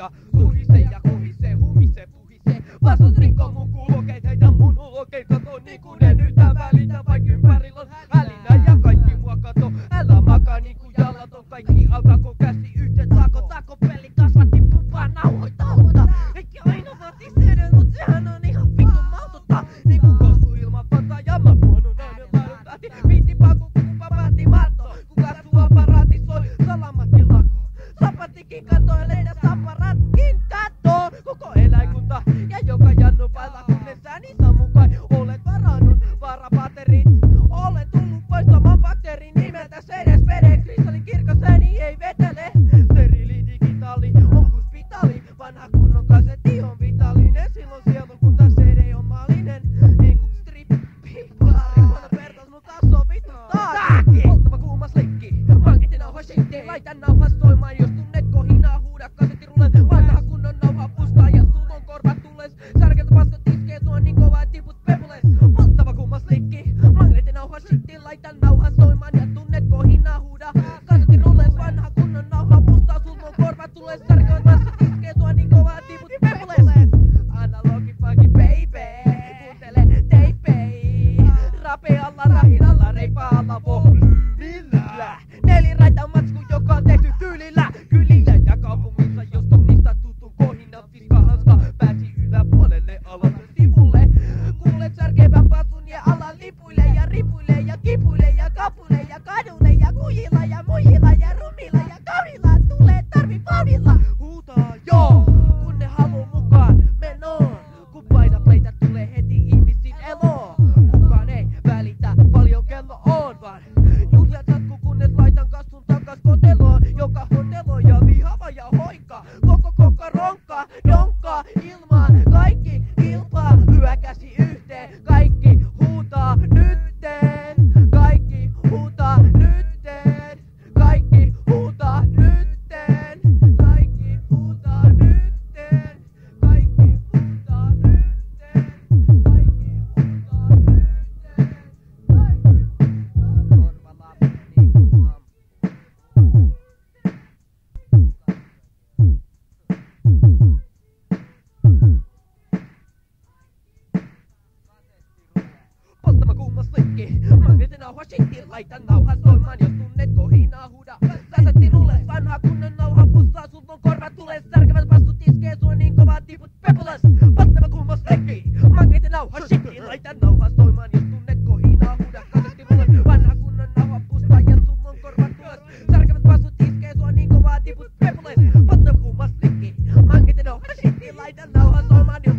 だ。ratki katoilee samma ratkin kato koko eläinkunta ja joka jannu päivä kun ne sänissä mukaan olet varannut varapaterit. Gustavo huda, Washingtin laitan nauhan soimaan, jos tunnetko hinaa huda. Tasatti rulle, vanha kunnon nauha pussaa, sut on korva tulee, särkevät passut iskee sua niin kovaa tiput pepulas. Vattava kuumos rekki, mankeita nauha, Washingtin laitan nauhan soimaan, jos tunnetko hinaa huda. Tasatti rulle, vanha kunnon nauha pussaa, ja sut on korva tules, särkevät passut iskee sua niin kovaa tiput pepulas. Vattava kuumos rekki, mankeita nauha, Washingtin laitan nauhan soimaan, jos